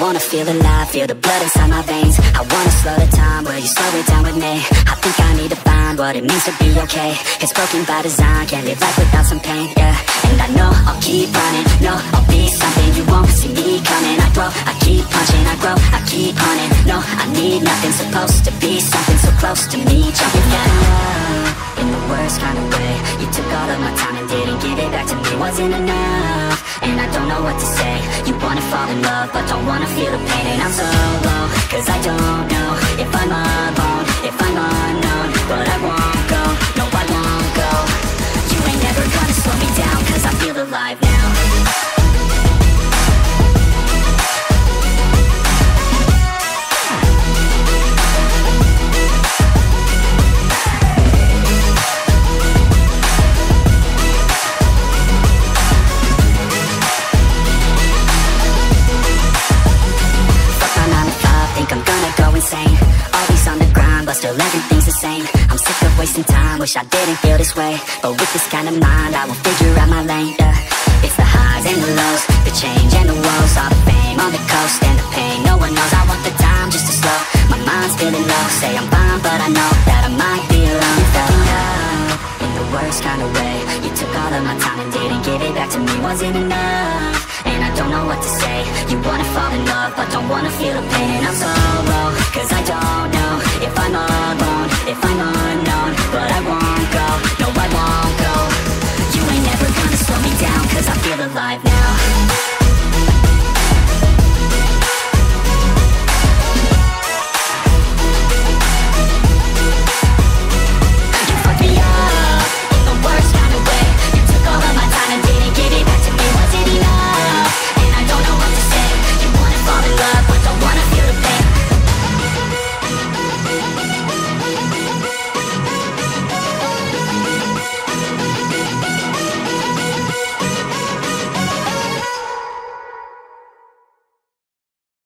wanna feel alive, feel the blood inside my veins. I wanna slow the time, will you slow it down with me? I think I need to find what it means to be okay. It's broken by design, can't live life without some pain, yeah. And I know I'll keep running, no, I'll be something you won't see me coming. I grow, I keep punching, I grow, I keep hunting No, I need nothing, supposed to be something so close to me. Jumping love, in the worst kind of way. You took all of my time and didn't give it back to me. Wasn't enough, I don't know what to say. You wanna fall in love, but don't wanna feel the pain. And I'm so low, cause I don't know If I'm alone, if I'm unknown wish I didn't feel this way. But with this kind of mind, I will figure out my lane, yeah. It's the highs and the lows, the change and the woes All the fame on the coast and the pain. No one knows, I want the time just to slow. My mind's feeling low, say I'm fine, but I know That I might be alone. I in the worst kind of way. You took all of my time and didn't give it back to me. Wasn't enough, and I don't know what to say. You wanna fall in love, but don't wanna feel the pain. I'm so low, cause I don't know If I'm alone, if I'm